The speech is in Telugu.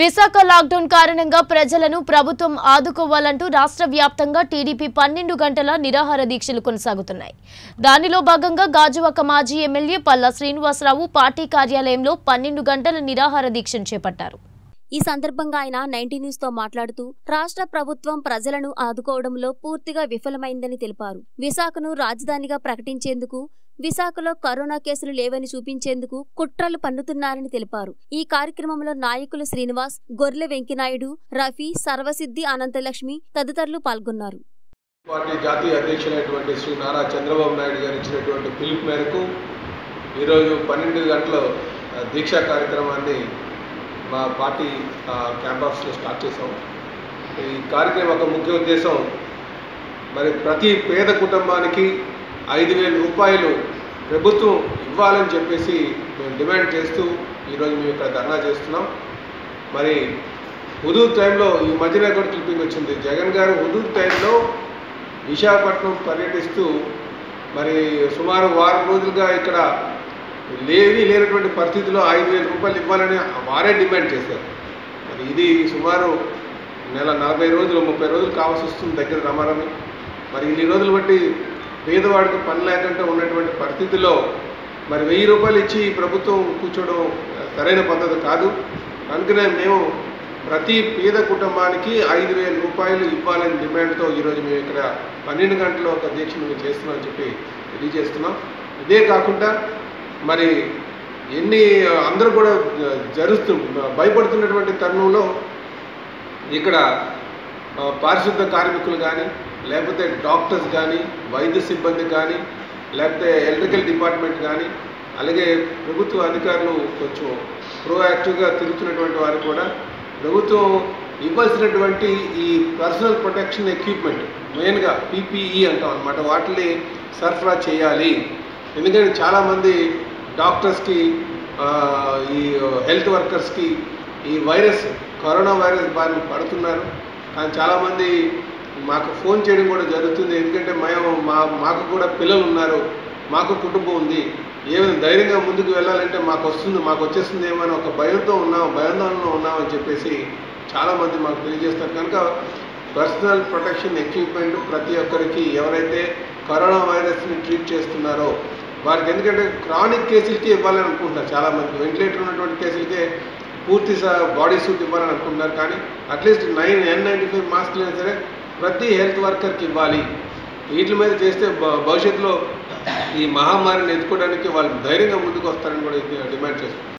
విశాఖ లాక్డౌన్ కారణంగా ప్రజలను ప్రభుత్వం ఆదుకోవాలంటూ రాష్ట్ర వ్యాప్తంగా టీడీపీ పన్నెండు గంటల నిరాహార దీక్షలు కొనసాగుతున్నాయి. దానిలో భాగంగా గాజువాక మాజీ ఎమ్మెల్యే పల్లా శ్రీనివాసరావు పార్టీ కార్యాలయంలో పన్నెండు గంటల నిరాహార దీక్షను చేపట్టారు. ఈ సందర్భంగా ఆయన నైన్టీ న్యూస్తో మాట్లాడుతూ రాష్ట్ర ప్రభుత్వం ప్రజలను ఆదుకోవడంలో పూర్తిగా విఫలమైందని తెలిపారు. విశాఖను రాజధానిగా ప్రకటించేందుకు విశాఖలో కరోనా కేసులు లేవని చూపించేందుకు కుట్రలు పన్నుతున్నారని తెలిపారు. ఈ కార్యక్రమంలో నాయకులు శ్రీనివాస్ గొర్రె వెంకినాయుడు రఫీ సర్వసిద్ధి అనంతలక్ష్మి తదితరులు పాల్గొన్నారు. పార్టీ జాతీయ అధ్యక్షులైనటువంటి శ్రీ నారా చంద్రబాబు నాయుడు గారు ఇచ్చినటువంటి పిలుపు మేరకు ఈరోజు పన్నెండు గంటల దీక్షా కార్యక్రమాన్ని మా పార్టీ ఆ, స్టార్ట్ చేసాం ఈ కార్యక్రమం ఒక ముఖ్య ఉద్దేశం. మరి ప్రతి పేద కుటుంబానికి ఐదు వేల రూపాయలు ప్రభుత్వం ఇవ్వాలని చెప్పేసి మేము డిమాండ్ చేస్తూ ఈరోజు మేము ఇక్కడ ధర్నా చేస్తున్నాం. మరి హుదూద్ టైంలో ఈ మధ్యన కూడా క్లిప్పింగ్ వచ్చింది. జగన్ గారు హుదూద్ టైంలో విశాఖపట్నం పర్యటిస్తూ మరి సుమారు వారం రోజులుగా ఇక్కడ లేని లేనటువంటి పరిస్థితిలో ఐదు వేల రూపాయలు ఇవ్వాలని వారే డిమాండ్ చేశారు. మరి ఇది సుమారు నెల నలభై రోజులు ముప్పై రోజులు కావాల్సి వస్తుంది దగ్గర రమారమి మరి ఇన్ని రోజులు బట్టి పేదవాడికి పని లేకుండా ఉన్నటువంటి పరిస్థితిలో మరి వెయ్యి రూపాయలు ఇచ్చి ప్రభుత్వం కూర్చోవడం సరైన పద్ధతి కాదు. అందుకనే మేము ప్రతి పేద కుటుంబానికి ఐదు వేల రూపాయలు ఇవ్వాలని డిమాండ్తో ఈరోజు మేము ఇక్కడ పన్నెండు గంటల ఒక దీక్ష మేము చేస్తున్నామని చెప్పి తెలియజేస్తున్నాం. ఇదే కాకుండా మరి ఎన్ని అందరూ కూడా జరుస్తూ భయపడుతున్నటువంటి తరుణంలో ఇక్కడ పారిశుద్ధ కార్మికులు కానీ లేకపోతే డాక్టర్స్ కానీ వైద్య సిబ్బంది కానీ లేకపోతే ఎలక్ట్రికల్ డిపార్ట్మెంట్ కానీ అలాగే ప్రభుత్వ అధికారులు కొంచెం ప్రోయాక్టివ్గా తిరుగుతున్నటువంటి వారు కూడా ప్రభుత్వం ఇవ్వాల్సినటువంటి ఈ పర్సనల్ ప్రొటెక్షన్ ఎక్విప్మెంట్ మెయిన్గా పీపీఈ అంటాం అనమాట వాటిని సరఫరా చేయాలి. ఎందుకంటే చాలామంది డాక్టర్స్కి ఈ హెల్త్ వర్కర్స్కి ఈ వైరస్ కరోనా వైరస్ బారిన పడుతున్నారు. కానీ చాలామంది మాకు ఫోన్ చేయడం కూడా జరుగుతుంది. ఎందుకంటే మేము మా మాకు కూడా పిల్లలు ఉన్నారు మాకు కుటుంబం ఉంది. ఏమైనా ధైర్యంగా ముందుకు వెళ్ళాలంటే మాకు వస్తుంది మాకు వచ్చేస్తుంది ఏమో ఒక భయంతో ఉన్నాం భయాందోళనలో ఉన్నామని చెప్పేసి చాలామంది మాకు తెలియజేస్తారు. కనుక పర్సనల్ ప్రొటెక్షన్ ఎక్విప్మెంట్ ప్రతి ఒక్కరికి ఎవరైతే కరోనా వైరస్ని ట్రీట్ చేస్తున్నారో వారికి ఎందుకంటే క్రానిక్ కేసులకి ఇవ్వాలని అనుకుంటున్నారు చాలామంది. వెంటిలేటర్ ఉన్నటువంటి కేసులకే పూర్తి బాడీ సూట్ ఇవ్వాలని అనుకుంటున్నారు. కానీ at least nine N ninety five మాస్క్లు అయినా సరే ప్రతి హెల్త్ వర్కర్కి ఇవ్వాలి. వీటి మీద చేస్తే భవిష్యత్తులో ఈ మహమ్మారిని ఎదుర్కోవడానికి వాళ్ళు ధైర్యంగా ముందుకు వస్తారని కూడా డిమాండ్ చేస్తున్నారు